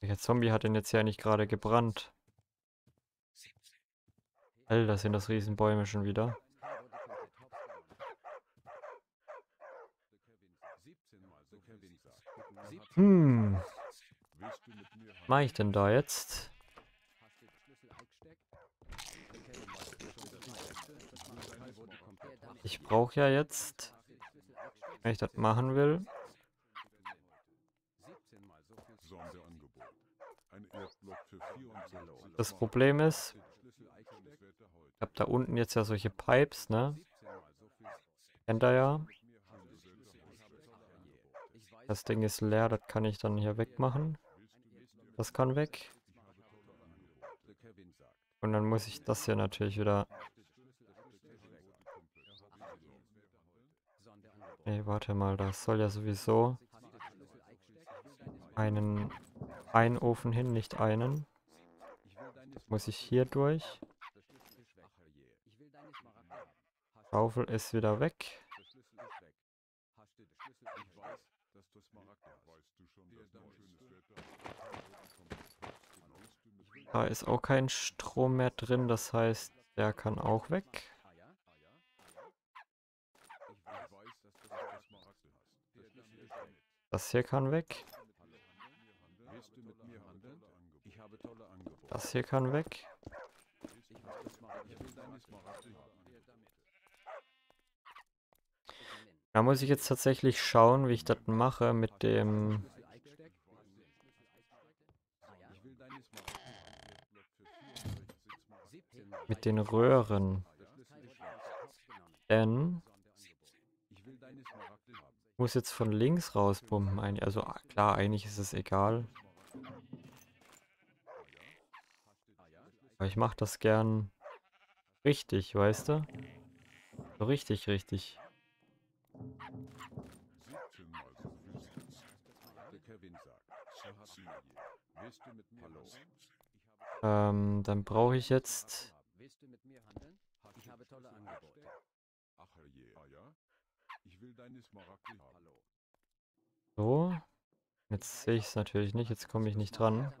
Welcher Zombie hat denn jetzt hier eigentlich gerade gebrannt? Alter, sind das Riesenbäume schon wieder. Hm. Was mache ich denn da jetzt? Ich brauche ja jetzt, wenn ich das machen will, das Problem ist, ich habe da unten jetzt ja solche Pipes, ne? Kennt ihr ja. Das Ding ist leer, das kann ich dann hier wegmachen. Das kann weg. Und dann muss ich das hier natürlich wieder... Nee, warte mal, das soll ja sowieso einen einen Ofen hin, nicht einen. Muss ich hier durch. Schaufel ist wieder weg. Da ist auch kein Strom mehr drin, das heißt, der kann auch weg. Das hier kann weg. Das hier kann weg. Da muss ich jetzt tatsächlich schauen, wie ich das mache mit dem... Mit den Röhren. Denn... Ich muss jetzt von links rauspumpen. Also klar, eigentlich ist es egal. Aber ich mache das gern richtig, weißt du? So richtig, richtig. Ähm, dann brauche ich jetzt... So. Jetzt sehe ich es natürlich nicht, jetzt komme ich nicht dran.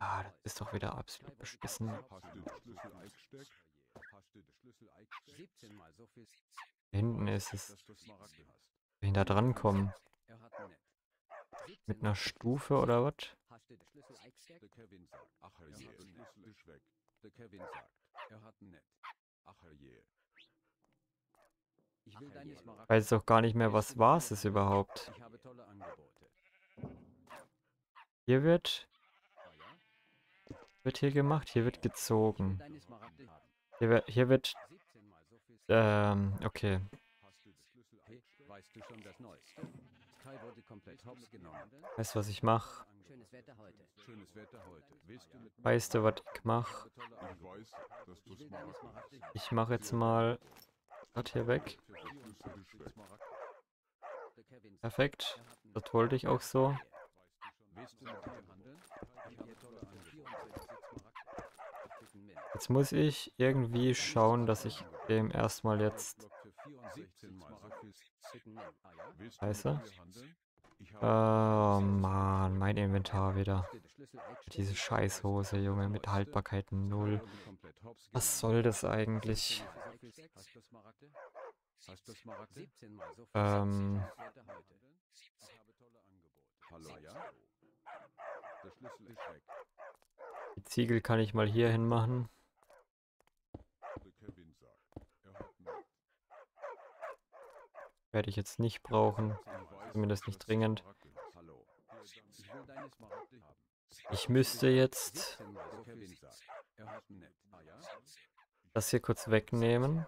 Ah, das ist doch wieder absolut beschissen. Hinten ist es. Wenn da dran kommen. Mit einer Stufe oder was? Ich weiß auch gar nicht mehr, was war es überhaupt. Hier wird wird hier gemacht? Hier wird gezogen. Hier, wird, hier wird... Ähm, okay. Weißt du, was ich mache? Weißt du, was ich mache? Ich mache jetzt mal das hier weg. Perfekt. Das wollte ich auch so. Jetzt muss ich irgendwie schauen, dass ich dem erstmal jetzt... Scheiße. Oh Mann, mein Inventar wieder. Diese Scheißhose, Junge, mit Haltbarkeit 0. Was soll das eigentlich? Ähm... Die Ziegel kann ich mal hier hin machen. Werde ich jetzt nicht brauchen. Zumindest nicht dringend. Ich müsste jetzt das hier kurz wegnehmen.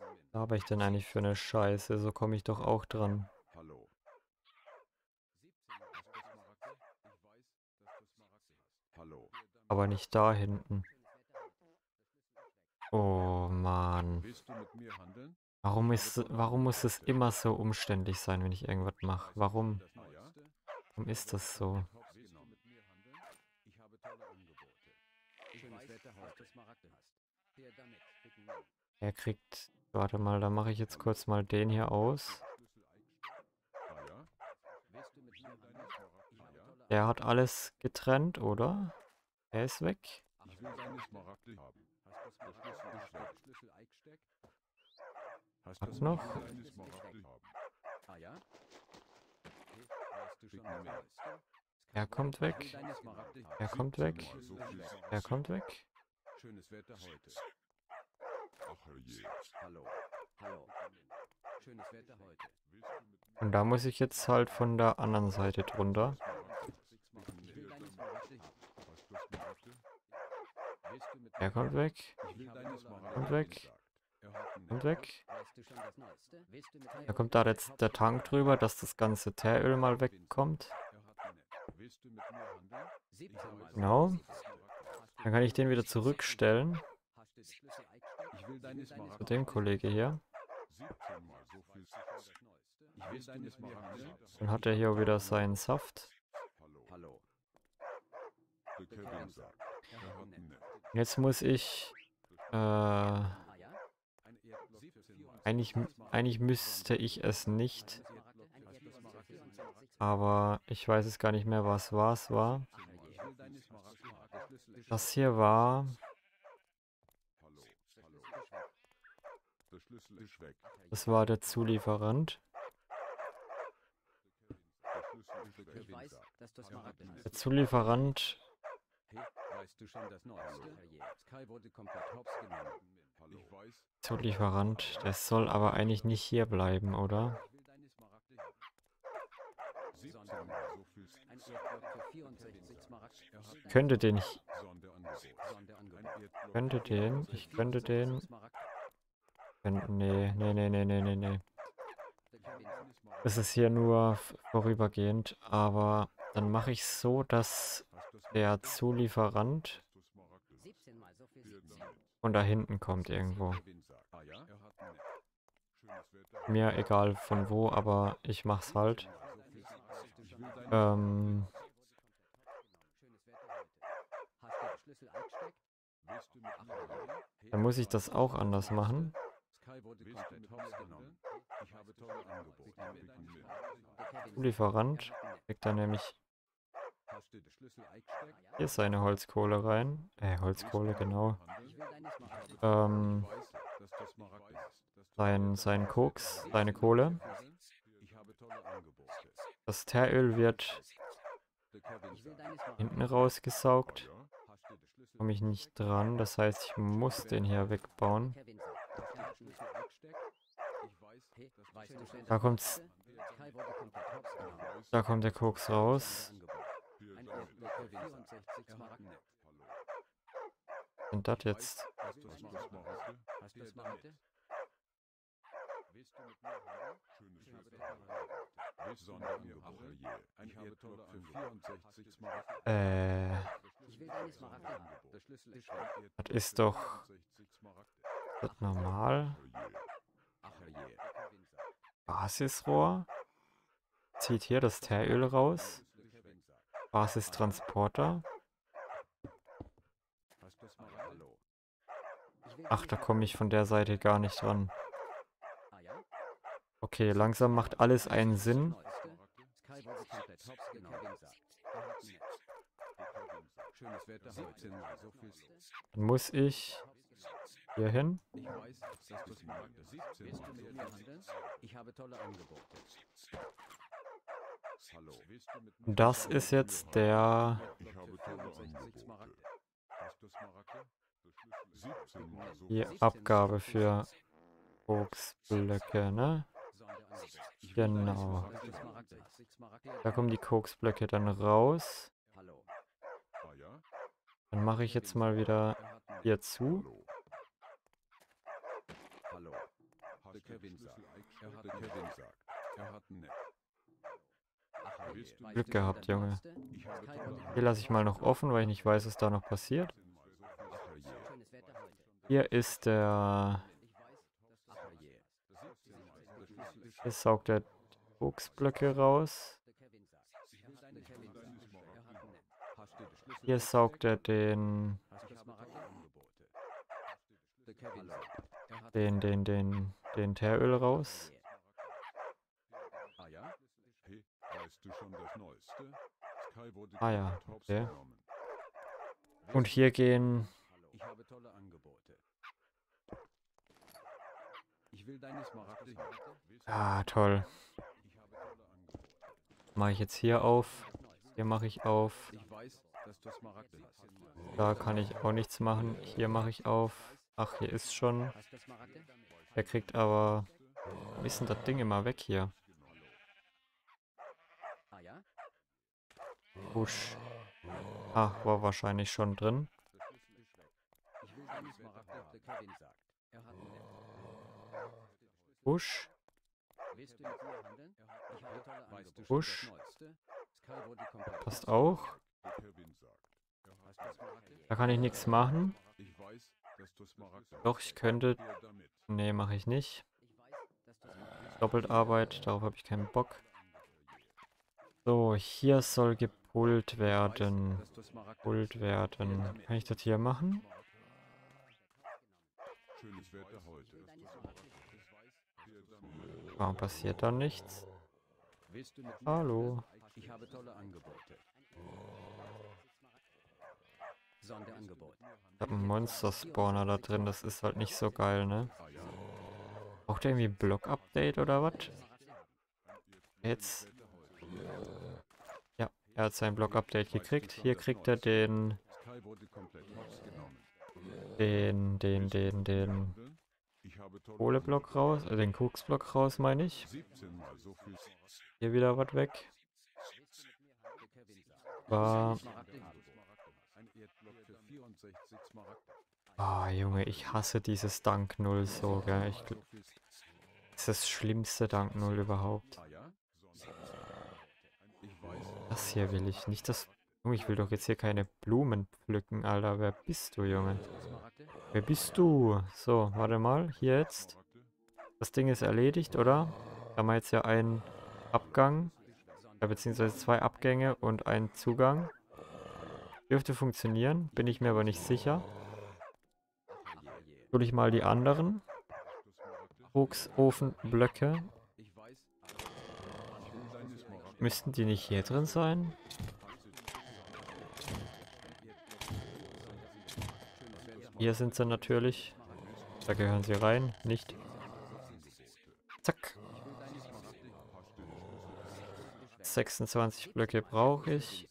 Was habe ich denn eigentlich für eine Scheiße? So komme ich doch auch dran. Aber nicht da hinten. Oh Mann. Warum ist, warum muss es immer so umständlich sein, wenn ich irgendwas mache? Warum? Warum ist das so? Er kriegt... Warte mal, da mache ich jetzt kurz mal den hier aus. Er hat alles getrennt, oder? Er ist weg. Ich will deine Smaragde haben. Hat noch? Er kommt weg. Er kommt weg. Er kommt weg. Schönes Wetter heute. Ach herrje. Hallo. Hallo. Schönes Wetter heute. Und da muss ich jetzt halt von der anderen Seite drunter. Er kommt weg. Kommt weg. Kommt weg. Da kommt da jetzt der Tank drüber, dass das ganze Teeröl mal wegkommt. Genau. Dann kann ich den wieder zurückstellen. Zu dem Kollege hier. Dann hat er hier wieder seinen Saft. Jetzt muss ich... Äh, eigentlich, eigentlich müsste ich es nicht. Aber ich weiß es gar nicht mehr, was was war. Das hier war... Das war der Zulieferant. Der Zulieferant Weißt du schon das Neueste? Sky wurde komplett hops genommen. Zulieferant, der soll aber eigentlich nicht hier bleiben, oder? Ich könnte den nicht. Ich könnte den. Ich könnte den. Nee, nee, nee, nee, nee, nee, nee. Es ist hier nur vorübergehend, aber dann mache ich so, dass der Zulieferant von da hinten kommt irgendwo. Mir egal von wo, aber ich mach's halt. Ähm, dann muss ich das auch anders machen. Lieferant kriegt da nämlich hier ist seine Holzkohle rein. Äh, Holzkohle, genau. Ähm, sein, sein Koks, seine Kohle. Das Teeröl wird hinten rausgesaugt. Komme ich nicht dran, das heißt, ich muss den hier wegbauen. Da kommt's. Da kommt der Koks raus. Und das jetzt? Äh. Das ist doch. Das normal? Basisrohr? Zieht hier das Teeröl raus? Basistransporter. Ach, da komme ich von der Seite gar nicht ran. Okay, langsam macht alles einen Sinn. Dann muss ich hier hin. Das ist jetzt der... Die Abgabe für Koksblöcke, ne? Genau. Da kommen die Koksblöcke dann raus. Dann mache ich jetzt mal wieder hier zu. Hallo. Glück gehabt, Junge. Hier lasse ich mal noch offen, weil ich nicht weiß, was da noch passiert. Hier ist der... Hier saugt er Koksblöcke raus. Hier saugt er den... Den, den, den, den Teeröl raus. Ah ja, okay. Und hier gehen... Ich habe tolle Angebote. Ich will deine Smaragde. Ah, toll. Mache ich jetzt hier auf. Hier mache ich auf. Ich Smaragde. Da kann ich auch nichts machen. Hier mache ich auf. Ach, hier ist schon. Smaragde? Der kriegt aber... Wie ist denn das Ding immer weg hier? Ah ja? Husch. Ah, war wahrscheinlich schon drin. Wurde komplett. Passt auch. Da kann ich nichts machen. Doch, ich könnte... Nee, mache ich nicht. Ich weiß, dass du Smaragde Doppelt Arbeit, darauf habe ich keinen Bock. So, hier soll gepult werden. Gepult werden. Kann ich das hier machen? Schönes Wetter heute. Warum passiert da nichts? Hallo. Ich habe tolle Angebote. Sonderangebot. Ich habe einen Monster-Spawner da drin, das ist halt nicht so geil, ne? Braucht der irgendwie Block-Update oder was? Jetzt. Ja, er hat sein Block-Update gekriegt. Hier kriegt er den, den, den, den, den Kohleblock raus, äh, den Koksblock raus, meine ich. 17 mal so viel. Hier wieder was weg. War, Smaragde. Ein Erdblock für 64 Smaragd. ah Junge, ich hasse dieses Dank Null so, gell. Ich, das ist das schlimmste Dank Null überhaupt. Ah Das hier will ich nicht. Das. Junge, ich will doch jetzt hier keine Blumen pflücken, Alter. Wer bist du, Junge? Wer bist du? So, warte mal. Hier jetzt. Das Ding ist erledigt, oder? Da haben wir jetzt ja einen Abgang. Ja, beziehungsweise zwei Abgänge und einen Zugang. Dürfte funktionieren, bin ich mir aber nicht sicher. Hol ich mal die anderen weiß. Müssten die nicht hier drin sein? Hier sind sie natürlich. Da gehören sie rein, nicht? Zack. 26 Blöcke brauche ich.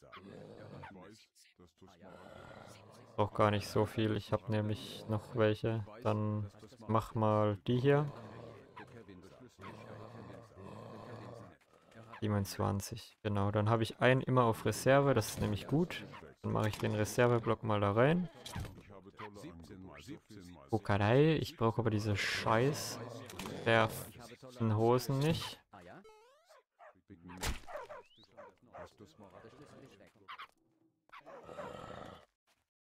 Brauche gar nicht so viel. Ich habe nämlich noch welche. Dann mach mal die hier. 27. Genau, dann habe ich einen immer auf Reserve. Das ist nämlich gut. Dann mache ich den Reserveblock mal da rein. ich habe tolle 17 mal 17 mal. Bukarei. Ich brauche aber diese Scheiß der Hosen nicht.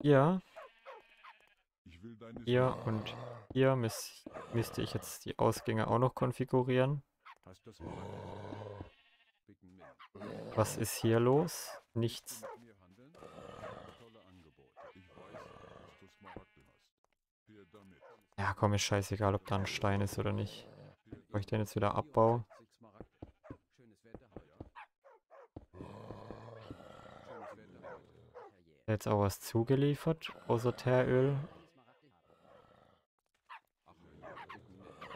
Ja? Hier und hier müß, müsste ich jetzt die Ausgänge auch noch konfigurieren. Was ist hier los? Nichts. Mit mir handeln? Ich habe tolle Angebote. Ich weiß, dass du Smaragd hast. Hier damit. Ja, komm, ist scheißegal, ob da ein Stein ist oder nicht. Bevor ich den jetzt wieder abbau. 64 Smaragde. Schönes Wetter heute. Schönes Wetter heute. Jetzt auch was zugeliefert, außer Teeröl.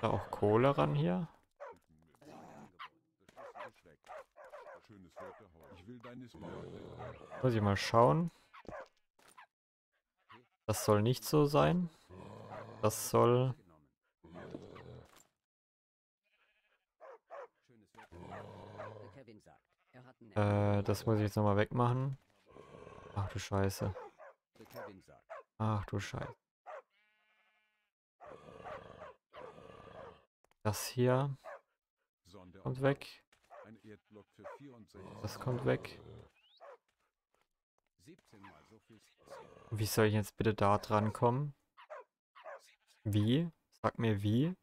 Da auch Kohle ran hier. Muss ich mal schauen. Das soll nicht so sein. Das soll... Äh, das muss ich jetzt nochmal wegmachen. Ach du Scheiße. Ach du Scheiße. Das hier kommt weg. Ein Erdblock für 64. Das kommt weg. 17 mal so viel. Wie soll ich jetzt bitte da dran kommen? Wie? Sag mir wie.